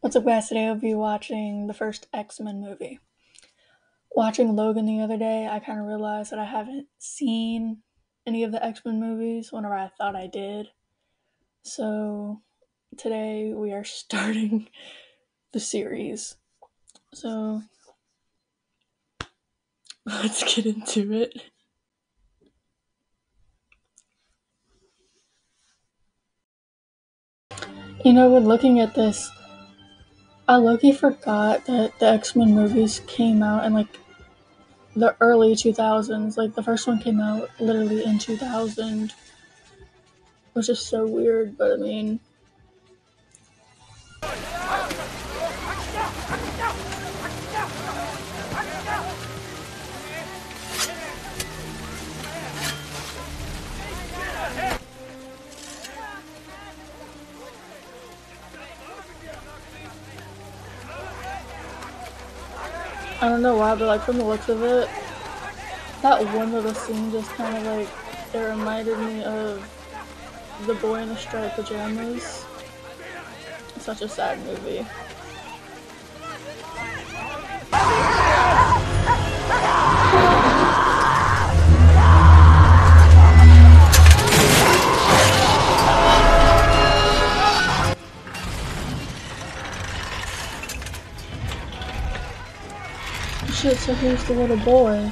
What's up, guys? Today I'll be watching the first X Men movie. Watching Logan the other day, I kind of realized that I haven't seen any of the X Men movies whenever I thought I did. So today we are starting the series. So let's get into it. You know, when looking at this, I low-key forgot that the X-Men movies came out in like the early 2000s. Like the first one came out literally in 2000, which is so weird, but I mean. I don't know why, but like from the looks of it, that one little scene just kind of like it reminded me of the boy in the striped pajamas. Such a sad movie. So here's the little boy.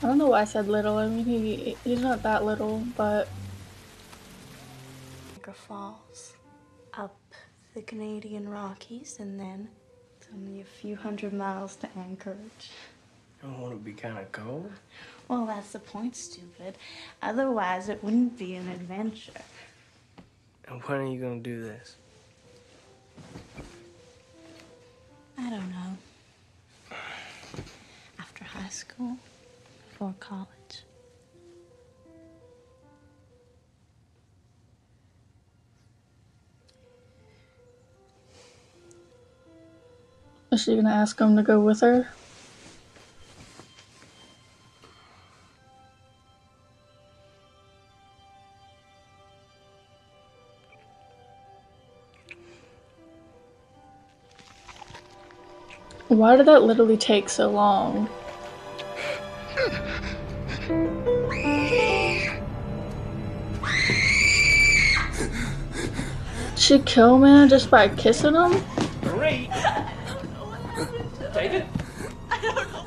I don't know why I said little. I mean, he he's not that little, but Niagara Falls, up the Canadian Rockies, and then it's only a few hundred miles to Anchorage. Don't want to be kind of cold. Well, that's the point, stupid. Otherwise, it wouldn't be an adventure. And when are you gonna do this? I don't know. After high school, before college. is she gonna ask him to go with her? Why did that literally take so long? She kill man just by kissing him? Great. Take it. I don't know.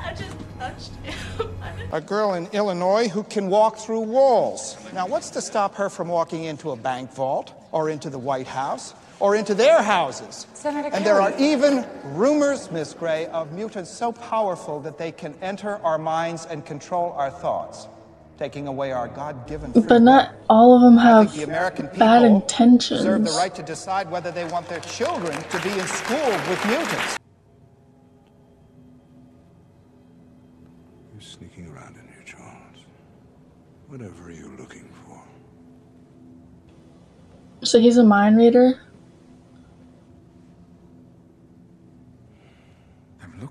I just touched him. A girl in Illinois who can walk through walls. Now, what's to stop her from walking into a bank vault, or into the White House, or into their houses? Senator and there are even rumors, Miss Gray, of mutants so powerful that they can enter our minds and control our thoughts, taking away our God-given free But not all of them I have think the American people bad deserve intentions. the right to decide whether they want their children to be in school with mutants. You're sneaking around in here, Charles. Whatever are you looking for? So he's a mind reader?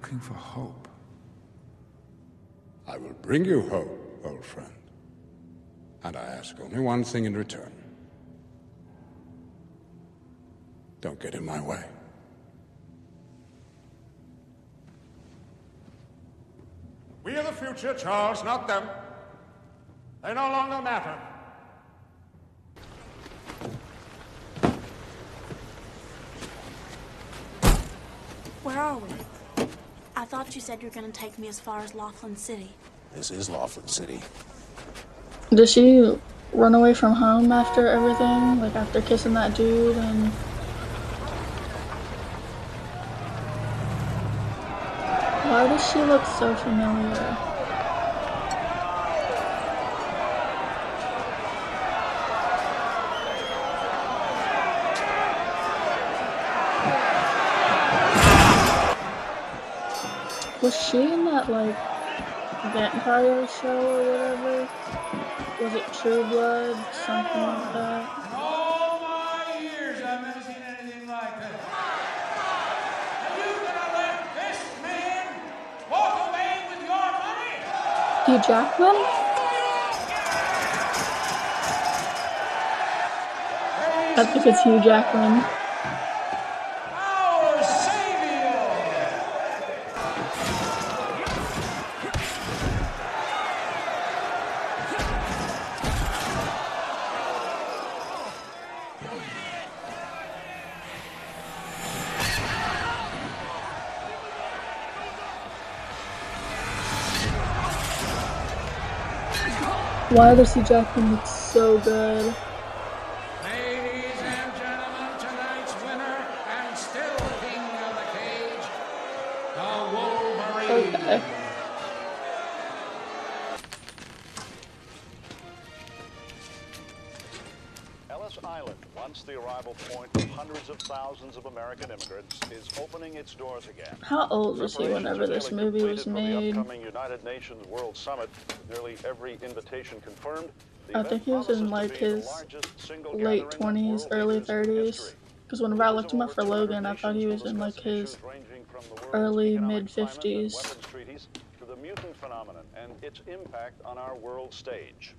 Looking for hope. I will bring you hope, old friend. And I ask only one thing in return. Don't get in my way. We are the future, Charles, not them. They no longer matter. Where are we? I thought you said you were going to take me as far as Laughlin City. This is Laughlin City. Did she run away from home after everything? Like after kissing that dude and Why does she look so familiar? Was she in that like vampire show or whatever? Was it True Blood? Something like that. All my years, I've never seen anything like this. Are you gonna let this man walk away with your money? Hugh Jackman? I think it's Hugh Jackman. Why does Hugh Jackman look so good? Ladies and gentlemen, tonight's winner and still king of the cage, the Wolverine. Okay. Ellis Island, once the arrival point of hundreds of thousands of American immigrants, is opening its doors again. How old was he whenever this movie was made? The upcoming United Nations World Summit, nearly every invitation confirmed. I think he was in like his late 20s, early 30s. Because whenever I looked him up for Logan, I thought he was in like his issues ranging from the world's early mid 50s. weapons treaties to the mutant phenomenon and its impact on our world stage.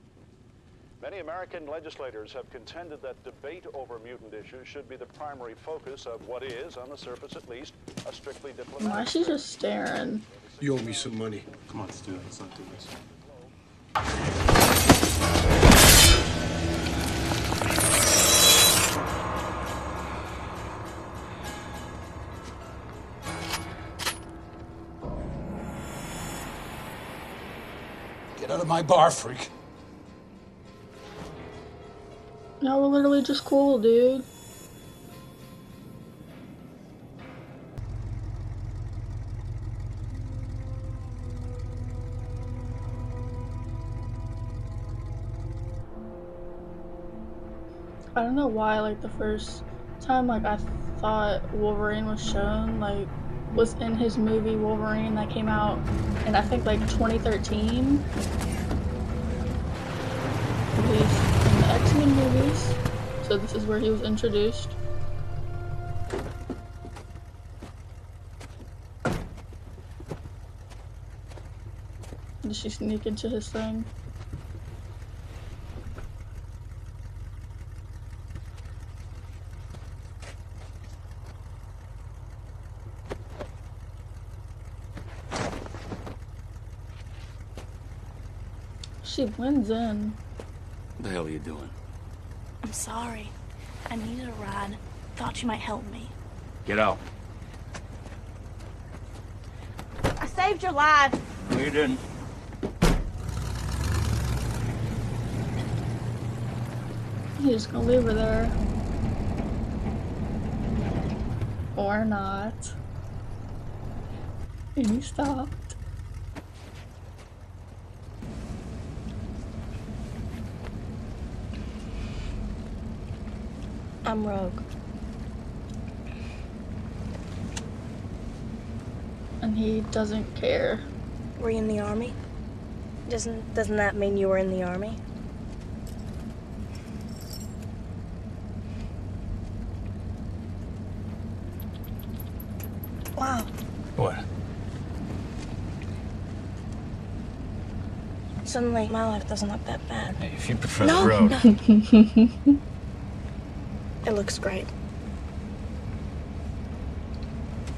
Many American legislators have contended that debate over mutant issues should be the primary focus of what is, on the surface at least, a strictly diplomatic. Why is she just staring? You owe me some money. Come on, let's do it. Let's not do this. Get out of my bar, freak. Y'all were literally just cool, dude. I don't know why, like, the first time, like, I thought Wolverine was shown, like, was in his movie Wolverine that came out in, I think, like, 2013. He's movies, so this is where he was introduced. Did she sneak into his thing? She blends in. What the hell are you doing? I'm sorry. I needed a ride. Thought you might help me. Get out. I saved your life. No, you didn't. He's gonna leave her there. Or not. And he stopped. I'm Rogue. And he doesn't care. Were you in the army? Doesn't doesn't that mean you were in the army? Wow. What? Suddenly my life doesn't look that bad. Hey, if you prefer No, the road. no. It looks great.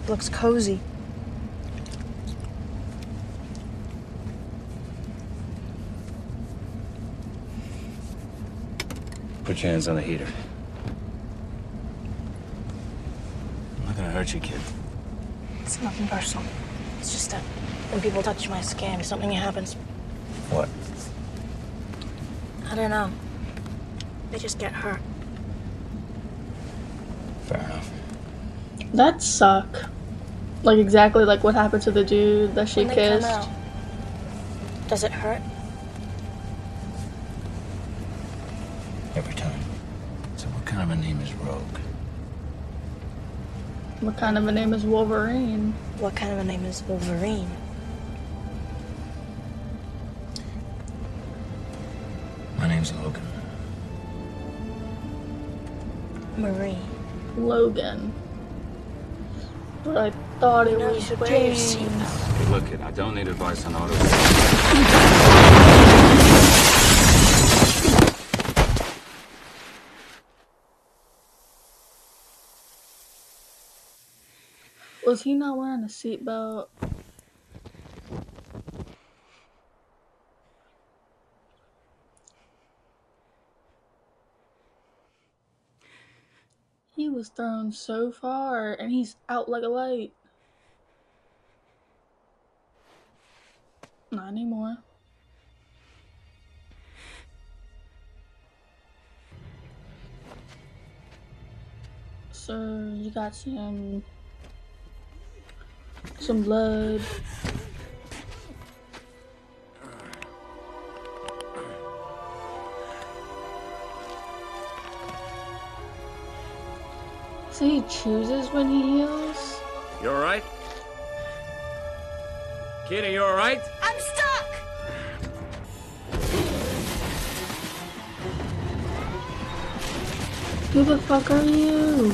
It looks cozy. Put your hands on the heater. I'm not gonna hurt you, kid. It's nothing personal. It's just that when people touch my skin, something happens. What? I don't know. They just get hurt. Fair enough. That suck. Like exactly like what happened to the dude that she when they come kissed. out, does it hurt? Every time. So what kind of a name is Rogue? What kind of a name is Wolverine? What kind of a name is Wolverine? My name's Logan. Marie. Logan. But I thought it was James. Hey, look, kid, I don't need advice on auto. Was he not wearing a seatbelt? Was thrown so far and he's out like a light. Not anymore. Sir, you got some some blood. So he chooses when he heals? You're alright? Kid, are you alright? I'm stuck! Who the fuck are you?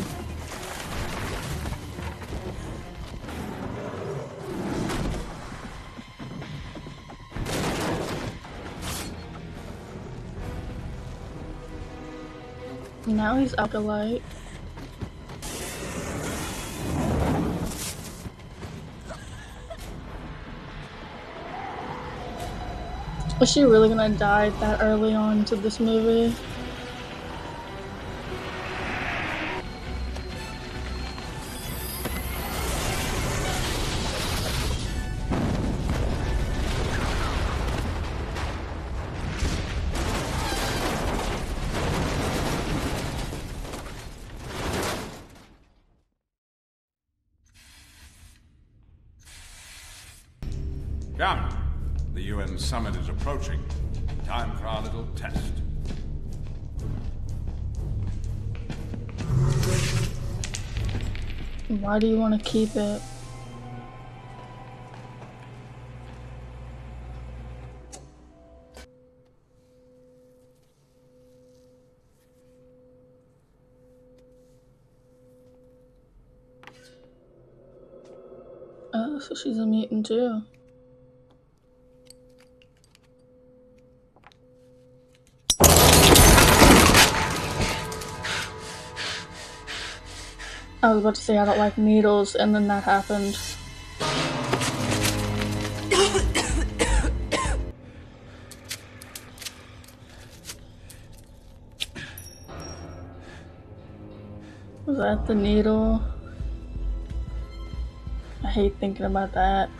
Now he's Acolyte. Is she really gonna die that early on to this movie? Come. The UN summit is approaching. Time for our little test. Why do you want to keep it? Oh, so she's a mutant too. I was about to say I don't like needles, and then that happened. Was that the needle? I hate thinking about that.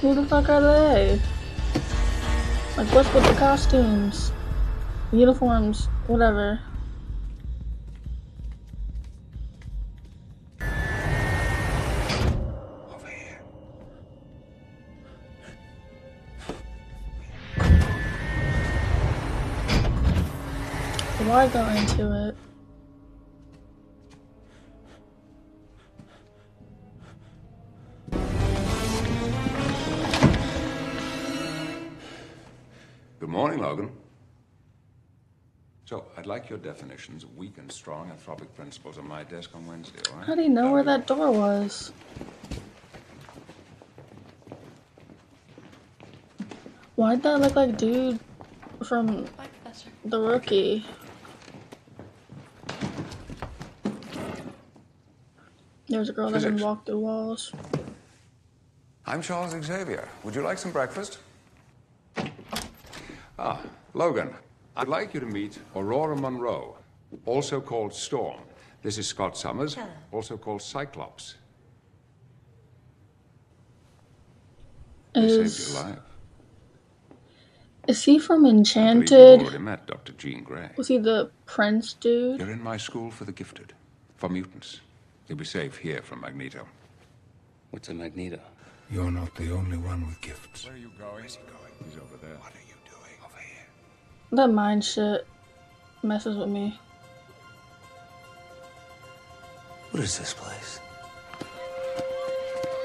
Who the fuck are they? Like, what's with the costumes? Uniforms, whatever. Why go into it? Like your definitions of weak and strong anthropic principles on my desk on Wednesday, all right? How do you know where that door was? Why'd that look like dude from Bye, the rookie? There's a girl that can walk through walls. I'm Charles Xavier. Would you like some breakfast? Ah, Logan, I'd like you to meet Ororo Munroe, also called Storm. This is Scott Summers, Hello. also called Cyclops. They saved Is your life. is he from Enchanted? You've already met Dr. Jean Grey. Was he the prince dude? You're in my school for the gifted, for mutants. You'll be safe here from Magneto. What's a magneto? You're not the only one with gifts. Where are you going? Where's he going? He's over there. That mind shit messes with me. What is this place?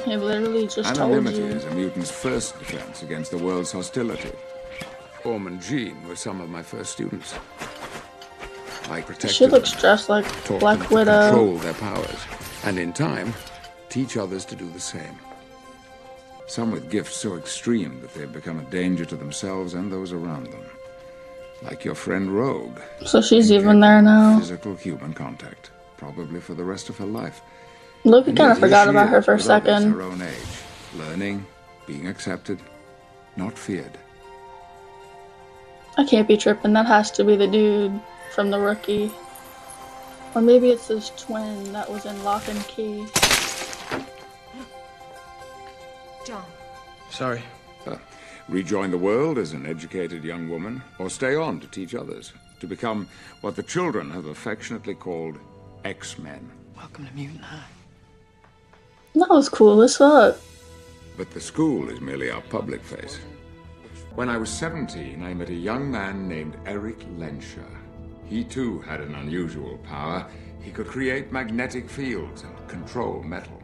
He literally just told Anonymity you. is a mutant's first defense against the world's hostility. Ororo and Jean were some of my first students. I protected She looks them, dressed like Black Widow. control their powers, and in time, teach others to do the same. Some with gifts so extreme that they've become a danger to themselves and those around them. Like your friend Rogue. So she's even there now. Physical human contact, probably for the rest of her life. Loki And kind of forgot about her for a second. Her own age, learning, being accepted, not feared. I can't be tripping. That has to be the dude from the rookie. Or maybe it's his twin that was in Lock and Key. John. Sorry. Rejoin the world as an educated young woman, or stay on to teach others, to become what the children have affectionately called X-Men. Welcome to Mutant High. That was cool as fuck. But the school is merely our public face. When I was 17, I met a young man named Erik Lehnsherr. He too had an unusual power. He could create magnetic fields and control metal.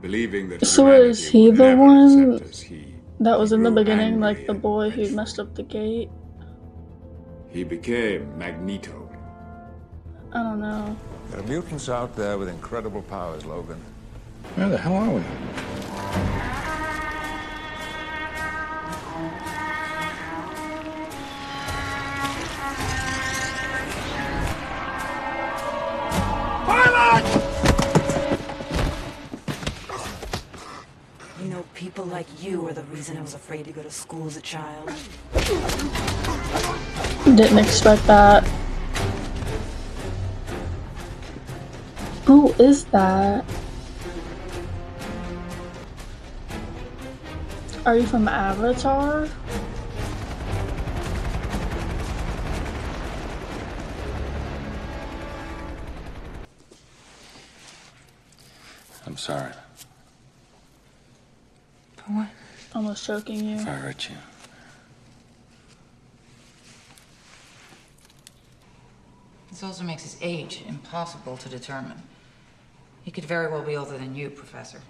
Believing that So humanity is he the one accept he, that was in the beginning, angry like the boy who messed up the gate? he became Magneto. I don't know. There are mutants out there with incredible powers, Logan. Where the hell are we? Reason I was afraid to go to school as a child. Didn't expect that. Who is that? Are you from Avatar? Almost choking you. if I hurt you. This also makes his age impossible to determine. He could very well be older than you, Professor.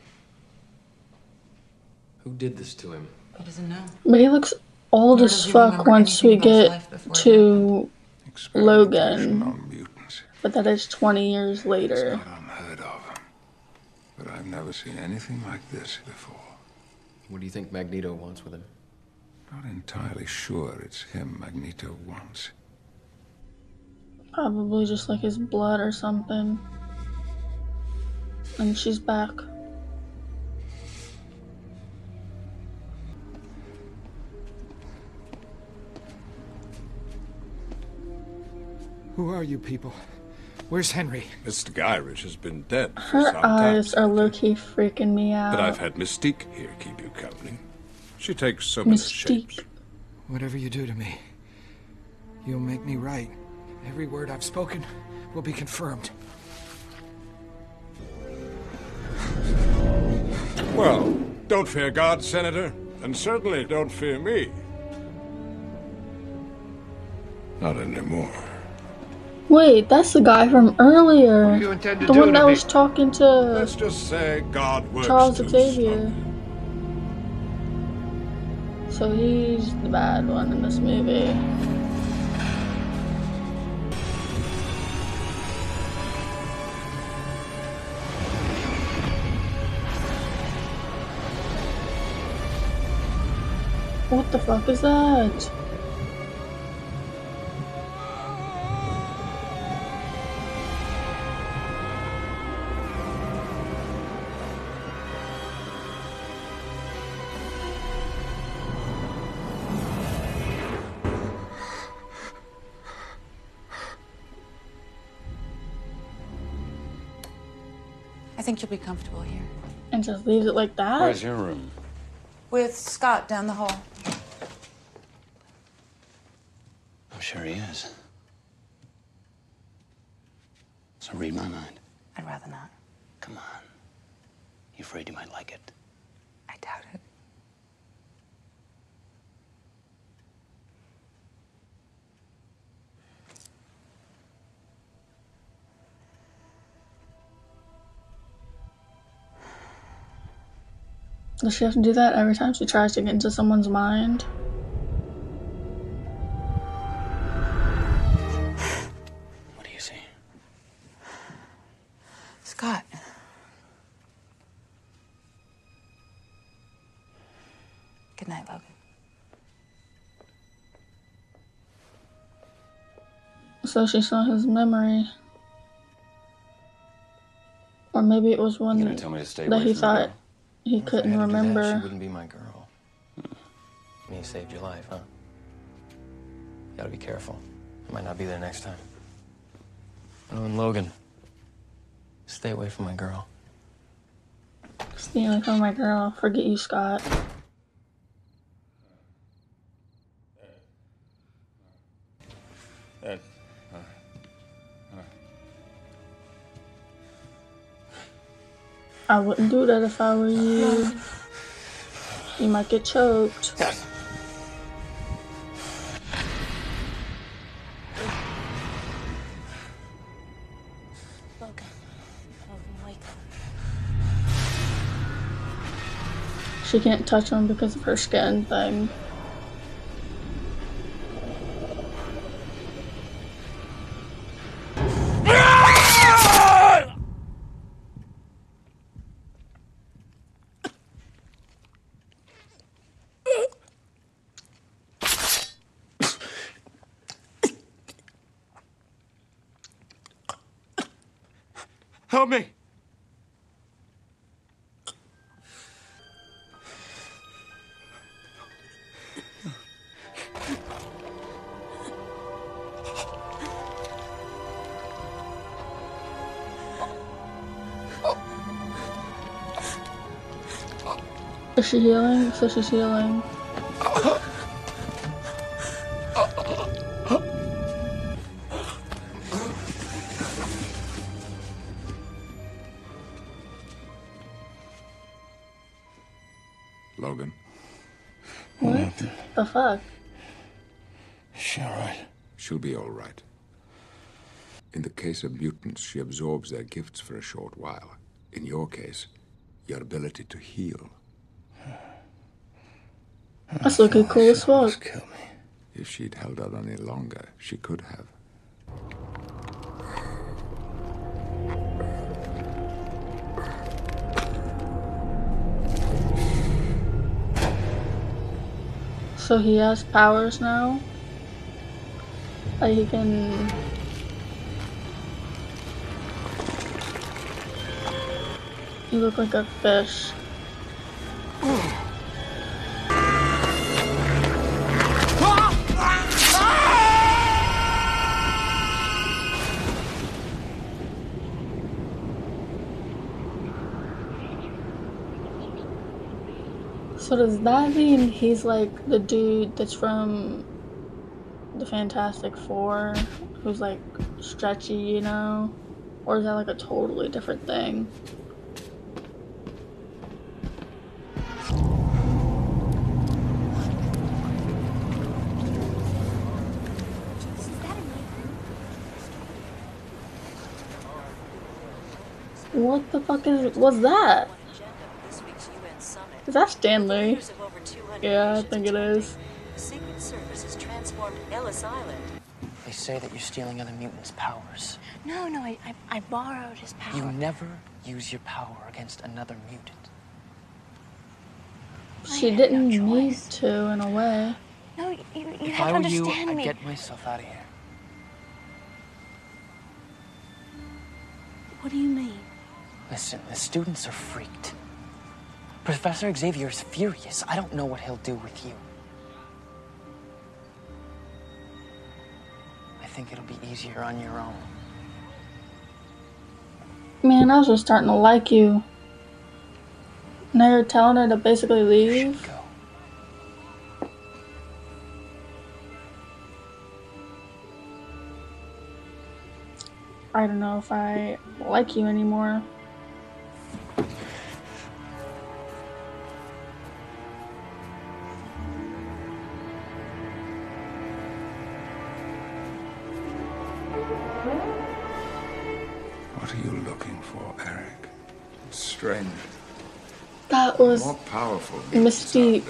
Who did this to him? He doesn't know. But he looks old Nor as fuck once we anything about his get to Logan. But that is 20 years later. It's Not unheard of. But I've never seen anything like this before. What do you think Magneto wants with him? Not entirely sure it's him Magneto wants. Probably just like his blood or something. And she's back. Who are you people? Where's Henry? Mr. Gyrich has been dead for Her some eyes time. are low key freaking me out. But I've had Mystique here keep you company. She takes so many shapes. Mystique. Whatever you do to me, you'll make me right. Every word I've spoken will be confirmed. Well, don't fear God, Senator, and certainly don't fear me. Not anymore. Wait, that's the guy from earlier. What do you intend to the one that was talking to Let's just say God works Charles Xavier. So he's the bad one in this movie. What the fuck is that? You'll be comfortable here. And just leaves it like that? Where's your room? With Scott down the hall. I'm sure he is. So read my mind. I'd rather not. Come on. You're afraid you might like it? Does she have to do that every time she tries to get into someone's mind? What do you see? Scott. Good night, Logan. So she saw his memory. Or maybe it was one You gonna tell me to stay that he thought girl? He If couldn't do that, remember. she wouldn't be my girl. Me saved your life, huh? You Gotta be careful. I might not be there next time. Oh, and Logan, stay away from my girl. Stay away from my girl. Forget you, Scott. I wouldn't do that if I were you. You might get choked. Logan. Logan, wake up. She can't touch him because of her skin thing. Is she healing? So she's healing. Logan. What the fuck? She all right? She'll be all right. In the case of mutants, she absorbs their gifts for a short while. In your case, your ability to heal. That's looking cool as fuck. If she'd held out any longer, she could have. So he has powers now? Like he can. You look like a fish. Oh. So does that mean he's like the dude that's from the Fantastic Four, who's like stretchy, you know? Or is that like a totally different thing? What the fuck is was that? Is that Stanley? Yeah, I think it is. The Secret Service has transformed Ellis Island. They say that you're stealing other mutants' powers. No, no, I, I, I borrowed his power. You never use your power against another mutant. She didn't need to, in a way. No, you, you if have I to were you, understand I'd me. get myself out of here. What do you mean? Listen, the students are freaked. Professor Xavier is furious. I don't know what he'll do with you. I think it'll be easier on your own. Man, I was just starting to like you. Now you're telling her to basically leave? I don't know if I like you anymore. was Mystique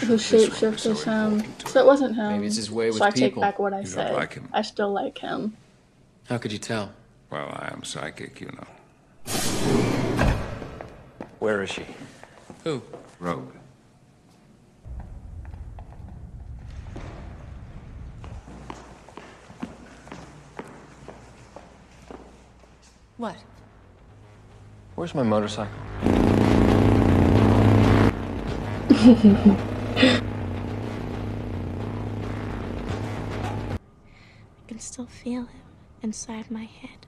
who shapeshifted so him. So it wasn't him. Maybe it's his way with so I people. take back what I you said. Like I still like him. How could you tell? Well, I am psychic, you know. Where is she? Who? Rogue. What? Where's my motorcycle? I can still feel him inside my head.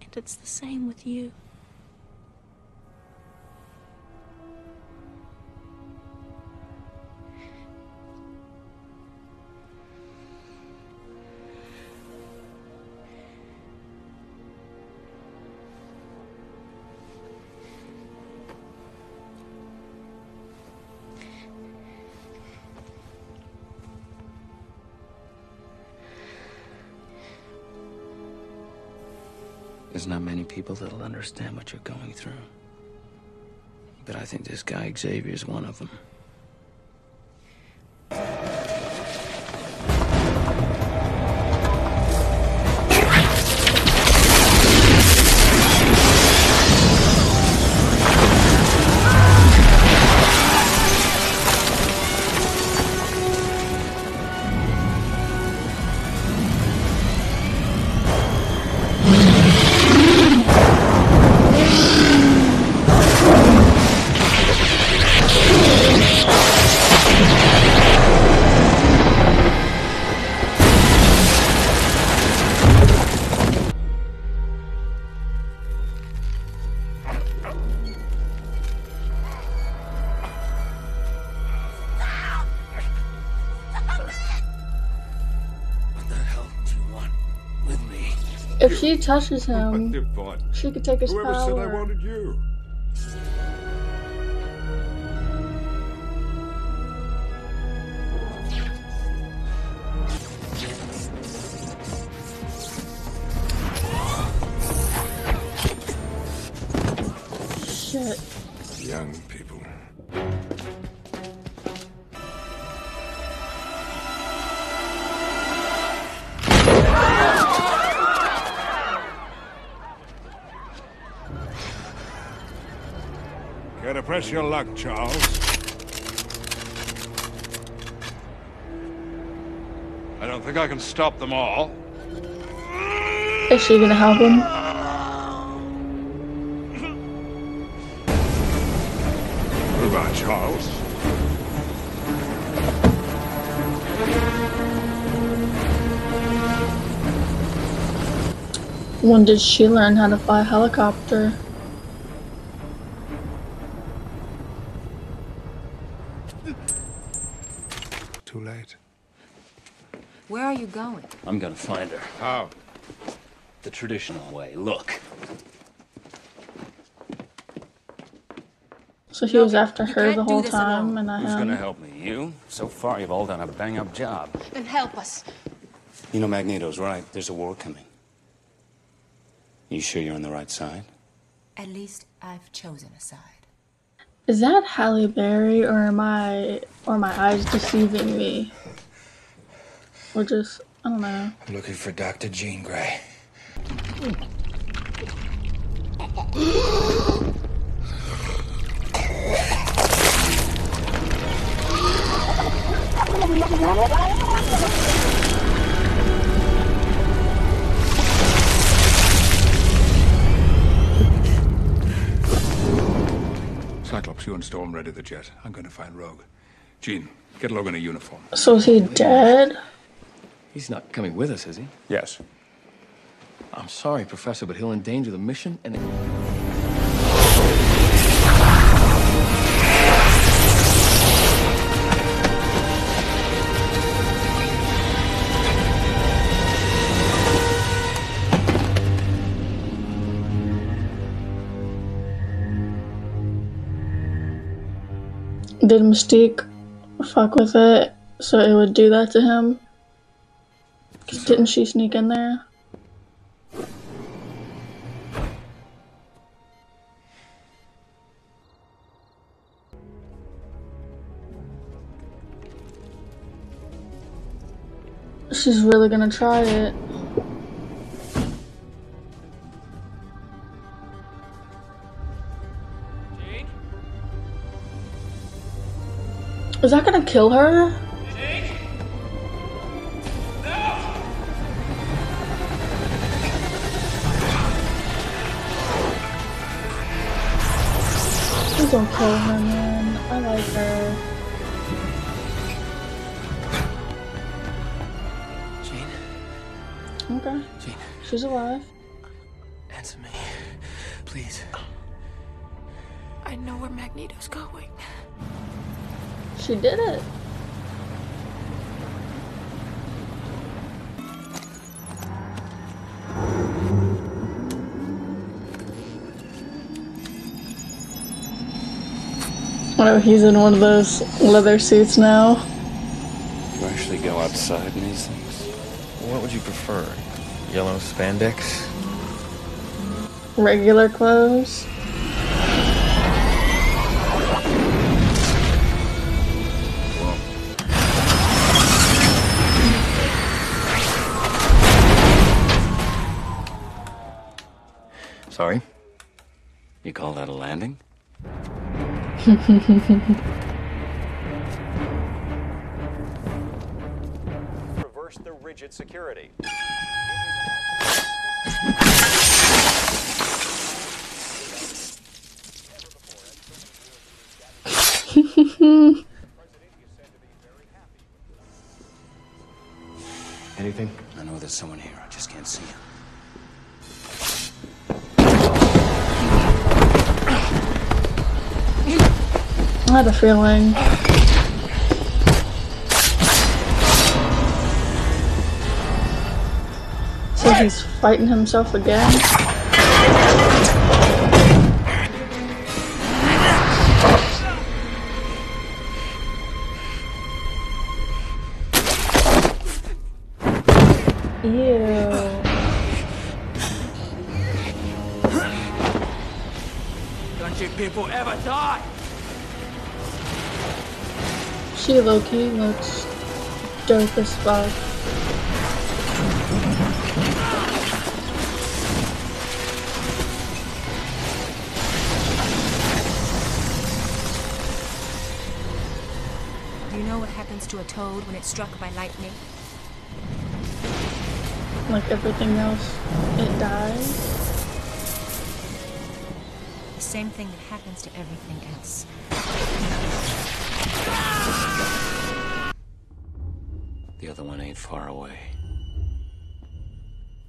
And it's the same with you. There's not many people that'll understand what you're going through. But I think this guy Xavier's one of them. Touches him, she could take his Whoever said I power. wanted you? To press your luck, Charles? I don't think I can stop them all. Is she gonna help him? Goodbye, Charles. When did she learn how to fly a helicopter? Too late. Where are you going? I'm gonna find her. How? The traditional way. Look. So he was after her the whole time alone. and not Who's gonna um, help me? You? So far, you've all done a bang-up job. Then help us. You know Magneto's right. There's a war coming. You sure you're on the right side? At least I've chosen a side. Is that Halle Berry or am I or my eyes deceiving me? Or just Oh, I don't know. I'm looking for Dr. Jean Grey. Cyclops, you and Storm ready the jet. I'm going to find Rogue. Jean, get Logan a uniform. So is he dead? He's not coming with us, is he? Yes. I'm sorry, Professor, but he'll endanger the mission and. Did Mystique fuck with it so it would do that to him? Didn't she sneak in there? She's really gonna try it. Is that gonna kill her? Please don't kill her, man. I like her. Jean? Okay. Jean. She's alive. Answer me. Please. I know where Magneto's going. She did it. Oh, he's in one of those leather suits now. You actually go outside in these things? What would you prefer? Yellow spandex? Regular clothes. Sorry? You call that a landing? Reverse the rigid security. Anything? I know there's someone here. I just can't see him. I had a feeling. So he's fighting himself again? She low-key looks dope as fuck. Do you know what happens to a toad when it's struck by lightning? Like everything else, it dies. The same thing that happens to everything else. The other one ain't far away.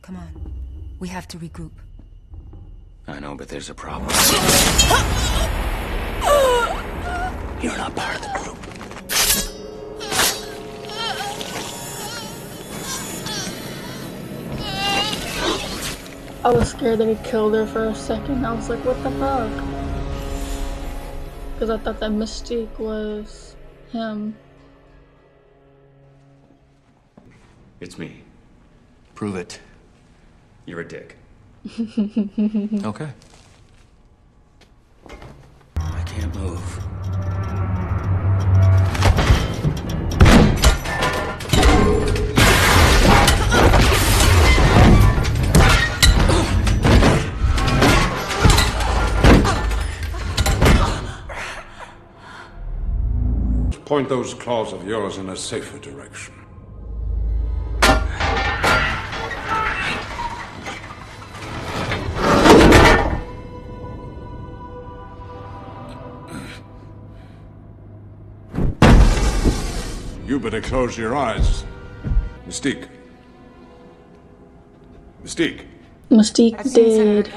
Come on. We have to regroup. I know, but there's a problem. You're not part of the group. I was scared that he killed her for a second. I was like, what the fuck? Because I thought that Mystique was him. It's me. Prove it. You're a dick. Okay. I can't move. Point those claws of yours in a safer direction. You better close your eyes. Mystique. Mystique. Mystique I've did.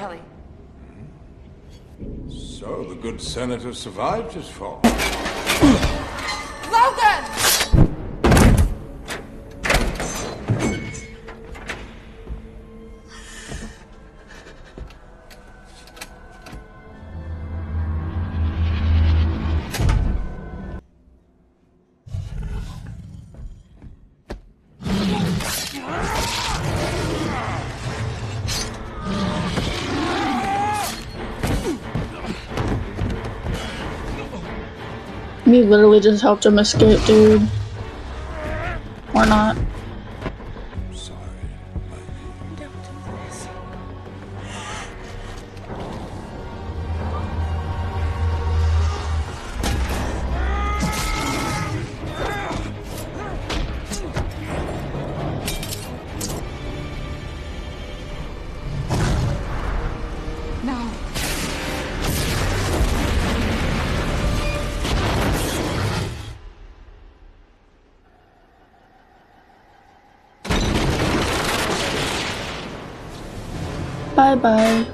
So the good senator survived his fall. literally just helped him escape, dude. Or not. Bye bye.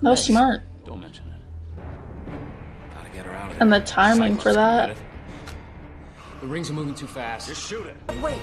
That was smart. Don't mention it. Gotta get her out of And the timing for that. The rings are moving too fast. Just shoot it. Wait.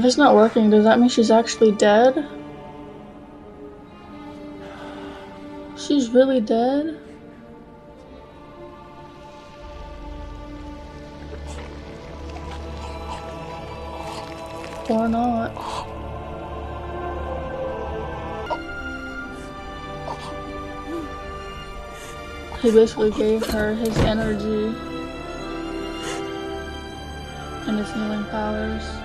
If it's not working, does that mean she's actually dead? She's really dead? Or not. He basically gave her his energy and his healing powers.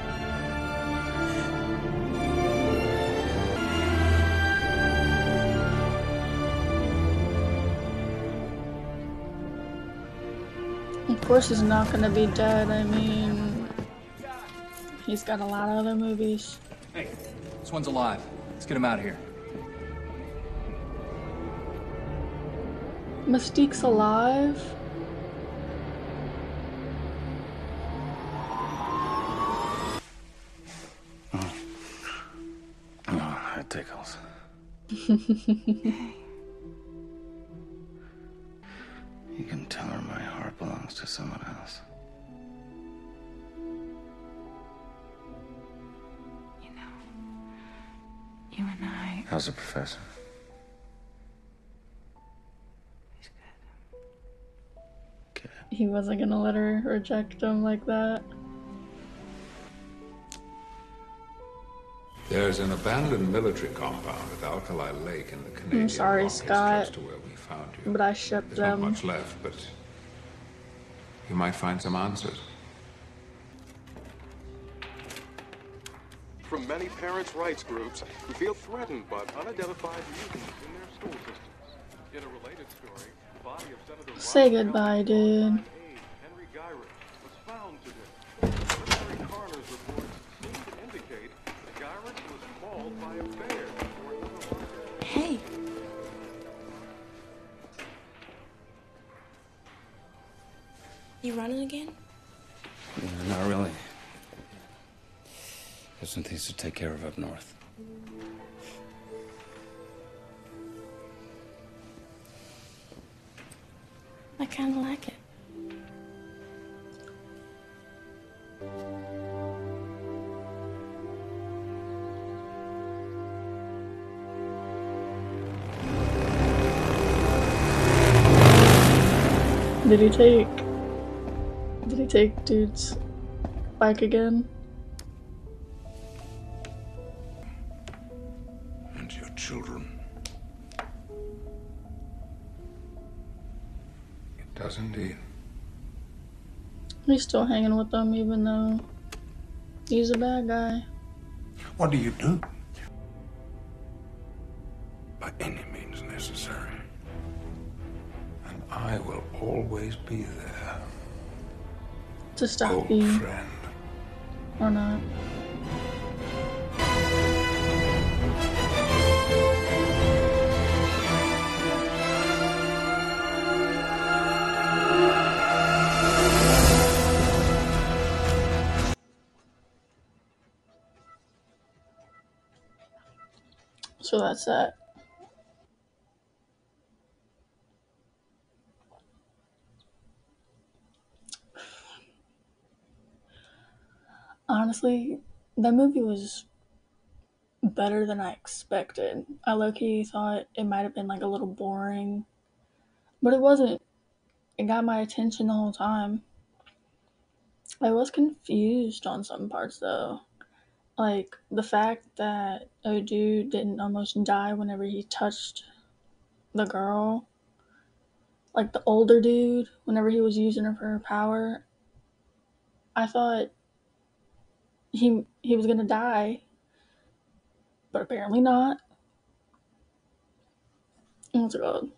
Course he's not gonna be dead, I mean... He's got a lot of other movies. Hey, this one's alive. Let's get him out of here. Mystique's alive? Oh, that tickles. He wasn't gonna let her reject him like that. There's an abandoned military compound at Alkali Lake in the Canadian I'm sorry, Rockies, Scott, close to where we found you. but I shipped There's not much left, but you might find some answers. From many parents' rights groups who feel threatened by unidentified mutants in their school systems. In a related story, the body of Senator Say goodbye, dude. Henry Gyrich was found today. Preliminary coroner's reports seem to indicate that Gyrich was mauled by a bear or another worker. Hey. You running again? No, not really. Got some things to take care of up north. I kind of like it. Did he take... Did he take dude's bike again? And your children. Does indeed. He's still hanging with them even though he's a bad guy. What do you do? By any means necessary. And I will always be there. To stop Old you. friend. Or not. So that's that. Honestly, that movie was better than I expected. I low key thought it might have been like a little boring, but it wasn't. It got my attention the whole time. I was confused on some parts though. Like the fact that a dude didn't almost die whenever he touched the girl. Like the older dude, whenever he was using her for her power. I thought he he was gonna die. But apparently not. It called?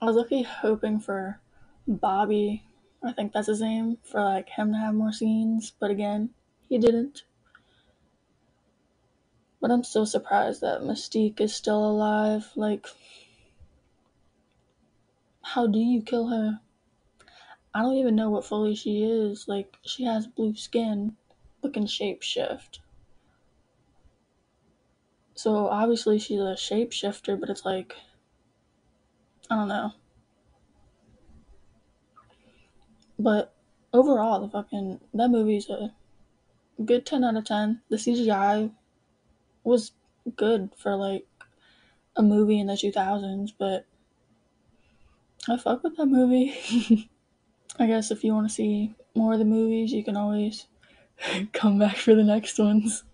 I was lucky hoping for Bobby, I think that's his name, for like him to have more scenes, but again, he didn't. But I'm still surprised that Mystique is still alive. Like, how do you kill her? I don't even know what fully she is. Like, she has blue skin, but can shapeshift. So obviously she's a shapeshifter, but it's like, I don't know. But overall, the fucking that movie's a good ten out of ten. The CGI was good for like a movie in the two thousands, but I fuck with that movie. I guess if you want to see more of the movies, you can always come back for the next ones.